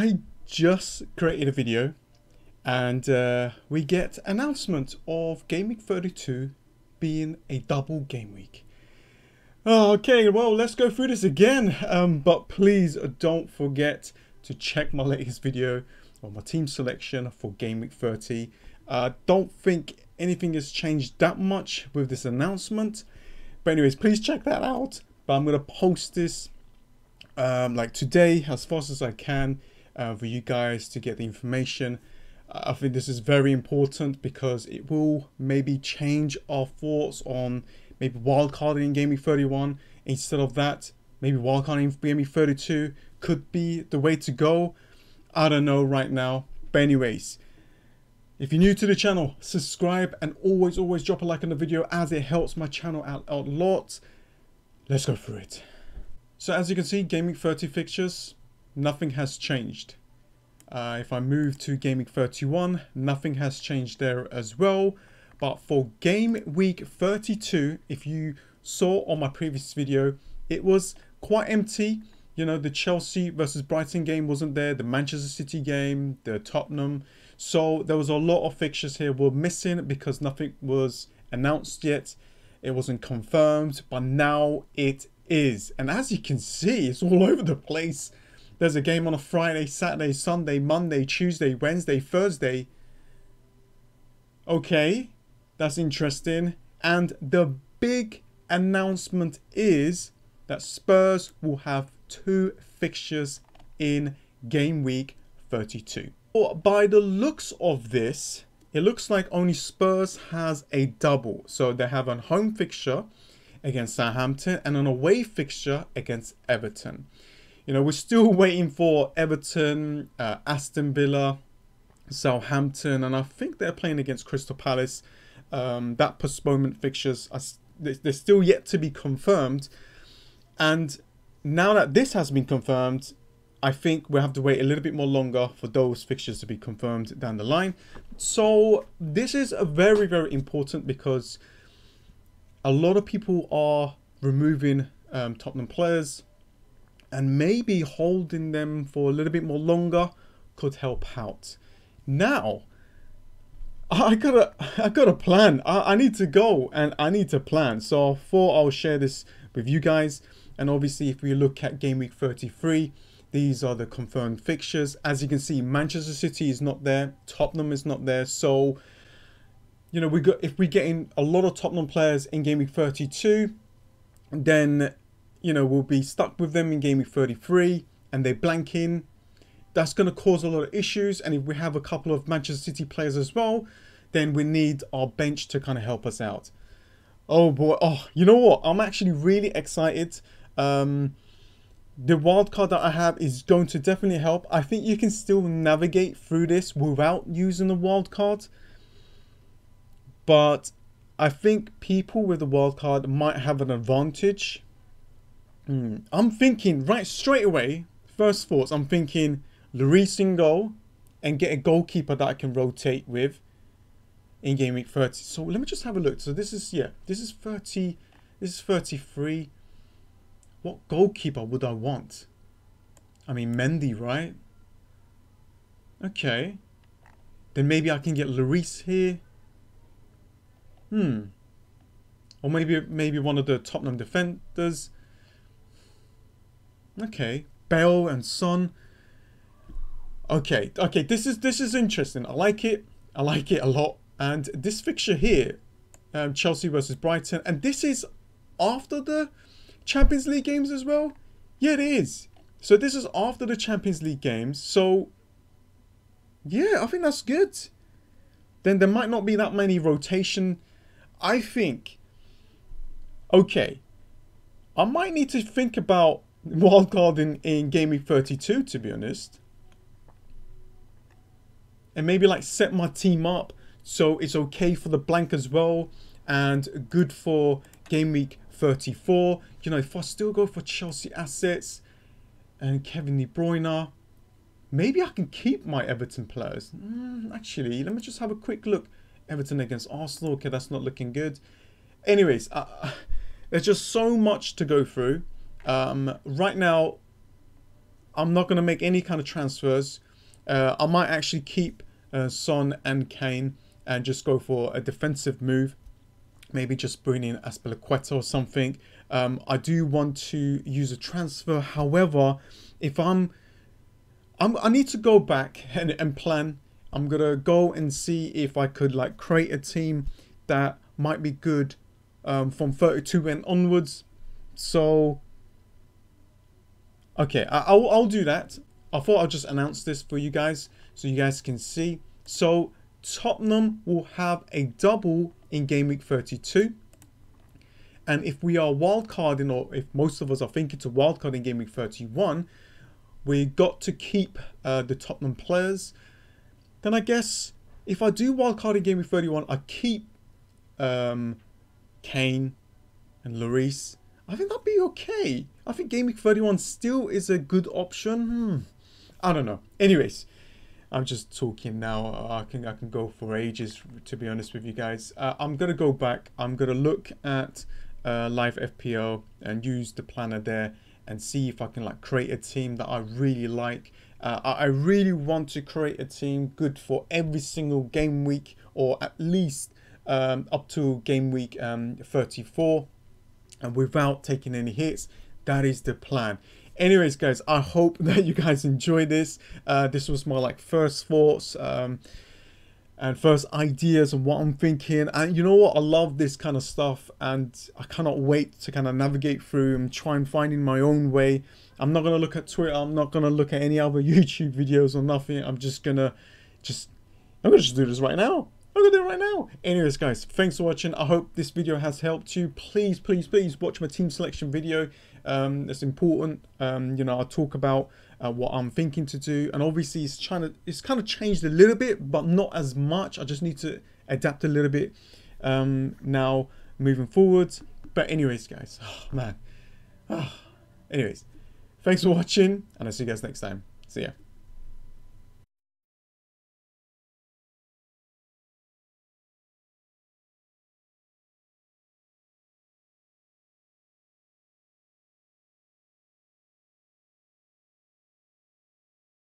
I just created a video and uh, we get announcement of Game Week 32 being a double game week. Okay, well, let's go through this again. Um, but please don't forget to check my latest video on my team selection for Game Week 30. Uh, don't think anything has changed that much with this announcement. But anyways, please check that out. But I'm going to post this um, like today as fast as I can uh, for you guys to get the information. I think this is very important because it will maybe change our thoughts on maybe wildcarding in Game Week 31. Instead of that, maybe wildcarding in Game Week 32 could be the way to go. I don't know right now. But anyways, if you're new to the channel, subscribe and always, always drop a like on the video as it helps my channel out a lot. Let's go through it. So as you can see, Game Week 30 fixtures, nothing has changed. Uh, if I move to Gaming 31, nothing has changed there as well. But for Game Week 32, if you saw on my previous video, it was quite empty. You know, the Chelsea versus Brighton game wasn't there. The Manchester City game, the Tottenham. So there was a lot of fixtures here were missing because nothing was announced yet. It wasn't confirmed, but now it is. And as you can see, it's all over the place. There's a game on a Friday, Saturday, Sunday, Monday, Tuesday, Wednesday, Thursday. Okay, that's interesting. And the big announcement is that Spurs will have two fixtures in game week 32. But by the looks of this, it looks like only Spurs has a double. So they have a home fixture against Southampton and an away fixture against Everton. You know, we're still waiting for Everton, uh, Aston Villa, Southampton, and I think they're playing against Crystal Palace. Um, that postponement fixtures are they're still yet to be confirmed. And now that this has been confirmed, I think we'll have to wait a little bit more longer for those fixtures to be confirmed down the line. So this is a very, very important because a lot of people are removing um, Tottenham players and maybe holding them for a little bit more longer could help out. Now, I got a, I got a plan. I, I need to go and I need to plan. So I thought I'll share this with you guys. And obviously, if we look at game week 33, these are the confirmed fixtures. As you can see, Manchester City is not there. Tottenham is not there. So you know, we got if we get in a lot of Tottenham players in game week 32, then you know we'll be stuck with them in game week 33, and they blank in. That's going to cause a lot of issues. And if we have a couple of Manchester City players as well, then we need our bench to kind of help us out. Oh boy! Oh, you know what? I'm actually really excited. Um, the wild card that I have is going to definitely help. I think you can still navigate through this without using the wild card. But I think people with the wild card might have an advantage. Hmm. I'm thinking right straight away. First thoughts. I'm thinking Lloris in goal and get a goalkeeper that I can rotate with in game week 30. So let me just have a look. So this is yeah, this is 30. This is 33. What goalkeeper would I want? I mean Mendy, right? Okay. Then maybe I can get Lloris here. Hmm. Or maybe maybe one of the Tottenham defenders. Okay. Bale and Son. Okay, okay, this is this is interesting. I like it. I like it a lot. And this fixture here, um, Chelsea versus Brighton, and this is after the Champions League games as well. Yeah, it is. So this is after the Champions League games. So yeah, I think that's good. Then there might not be that many rotation I think, okay, I might need to think about wildcarding in Game Week 32, to be honest. And maybe like set my team up so it's okay for the blank as well and good for Game Week 34. You know, if I still go for Chelsea assets and Kevin De Bruyne, maybe I can keep my Everton players. Mm, actually, let me just have a quick look. Everton against Arsenal. Okay, that's not looking good. Anyways, uh, there's just so much to go through. Um, right now, I'm not going to make any kind of transfers. Uh, I might actually keep uh, Son and Kane and just go for a defensive move. Maybe just bring in Azpilicueta or something. Um, I do want to use a transfer. However, if I'm, I'm I need to go back and, and plan. I'm gonna go and see if I could like create a team that might be good um, from 32 and onwards. So, okay, I, will I'll do that. I thought I'll just announce this for you guys so you guys can see. So Tottenham will have a double in game week 32. And if we are wildcarding, or if most of us are thinking to wildcard in game week 31, we got to keep uh, the Tottenham players. Then I guess if I do wildcard in game week 31, I keep um, Kane and Lloris. I think that'd be okay. I think game week 31 still is a good option. Hmm. I don't know. Anyways, I'm just talking now. I can I can go for ages to be honest with you guys. Uh, I'm gonna go back. I'm gonna look at uh, live FPL and use the planner there and see if I can like create a team that I really like. Uh, I really want to create a team good for every single game week or at least um, up to game week um, 34 and without taking any hits. That is the plan. Anyways guys i hope that you guys enjoyed this. Uh, this was my like first thoughts um, and first ideas and what i'm thinking. And you know what? I love this kind of stuff and i cannot wait to kind of navigate through and try and finding my own way. I'm not going to look at twitter. I'm not going to look at any other youtube videos or nothing. I'm just gonna just i'm gonna just do this right now Do it right now. Anyways, guys, thanks for watching. I hope this video has helped you. Please, please, please watch my team selection video. Um, it's important. Um, you know, I talk about uh, what I'm thinking to do, and obviously it's trying to, it's kind of changed a little bit, but not as much. I just need to adapt a little bit um, now moving forward. But anyways, guys, oh, man. Oh. Anyways, thanks for watching, and I'll see you guys next time. See ya.